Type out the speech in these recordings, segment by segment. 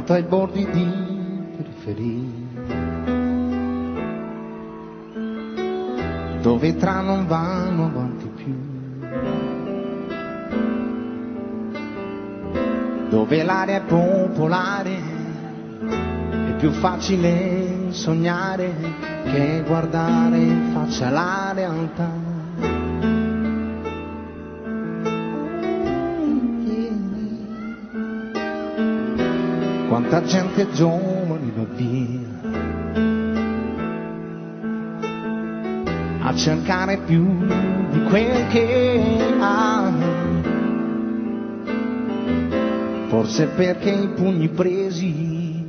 nato ai bordi di periferia, dove tra non vanno avanti più, dove l'aria è popolare, è più facile sognare che guardare in faccia la realtà. Quanta gente giovane va via a cercare più di quel che ha. Forse perché i pugni presi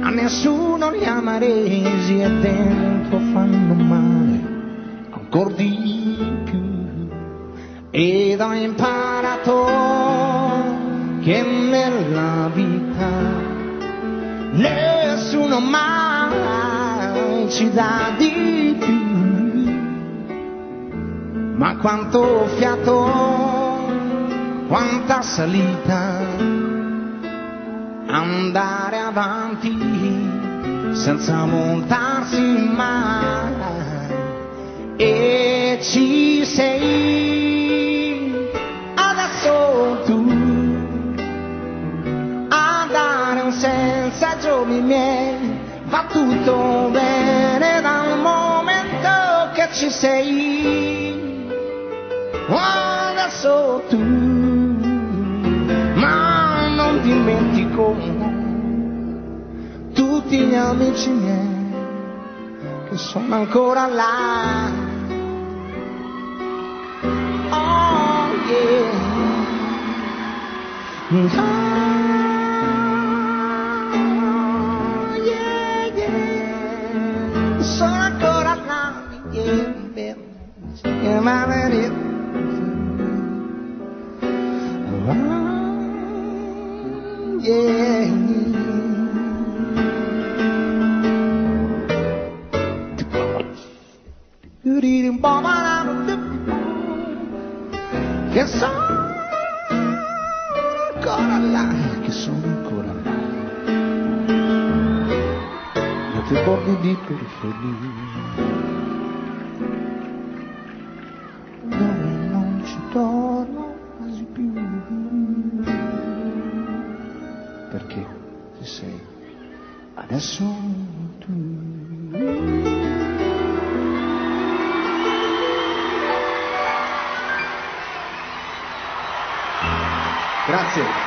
a nessuno li ha resi e dentro fanno male ancora di più. Ed ho imparato che nella vita nessuno mai ci dà di più. Ma quanto fiato, quanta salita, andare avanti senza voltarsi mai. E ci sei miei va tutto bene dal momento che ci sei. Adesso tu ma non dimentico tutti gli amici miei che sono ancora là. Oh yeah Nati bordi di periferia, Perché ci sei adesso tu. Grazie.